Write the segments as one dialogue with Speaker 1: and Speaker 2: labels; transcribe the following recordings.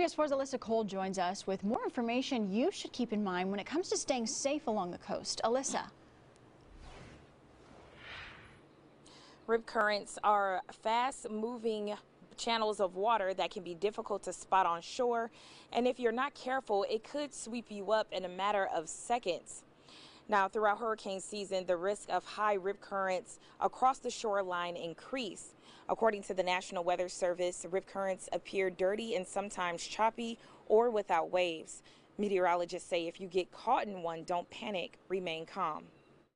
Speaker 1: CBS 4's Alyssa Cole joins us with more information you should keep in mind when it comes to staying safe along the coast. Alyssa.
Speaker 2: Rip currents are fast moving channels of water that can be difficult to spot on shore. And if you're not careful, it could sweep you up in a matter of seconds. Now, throughout hurricane season, the risk of high rip currents across the shoreline increase. According to the National Weather Service, rip currents appear dirty and sometimes choppy or without waves. Meteorologists say if you get caught in one, don't panic, remain calm.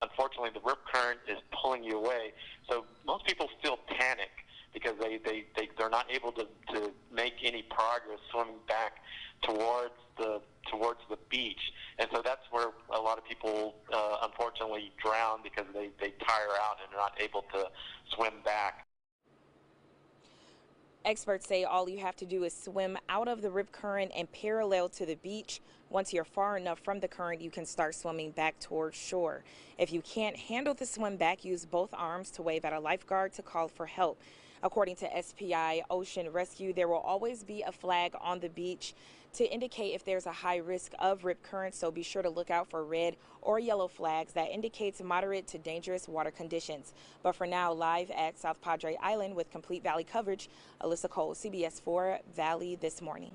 Speaker 3: Unfortunately, the rip current is pulling you away, so most people still panic because they, they, they, they're not able to, to make any progress swimming back towards the towards the beach. And so that's where a lot of people uh, unfortunately drown because they, they tire out and are not able to swim back.
Speaker 2: Experts say all you have to do is swim out of the rip current and parallel to the beach. Once you're far enough from the current, you can start swimming back towards shore. If you can't handle the swim back, use both arms to wave at a lifeguard to call for help. According to SPI Ocean Rescue, there will always be a flag on the beach to indicate if there's a high risk of rip current, so be sure to look out for red or yellow flags that indicates moderate to dangerous water conditions. But for now, live at South Padre Island with complete valley coverage, Alyssa Cole, CBS 4 Valley this morning.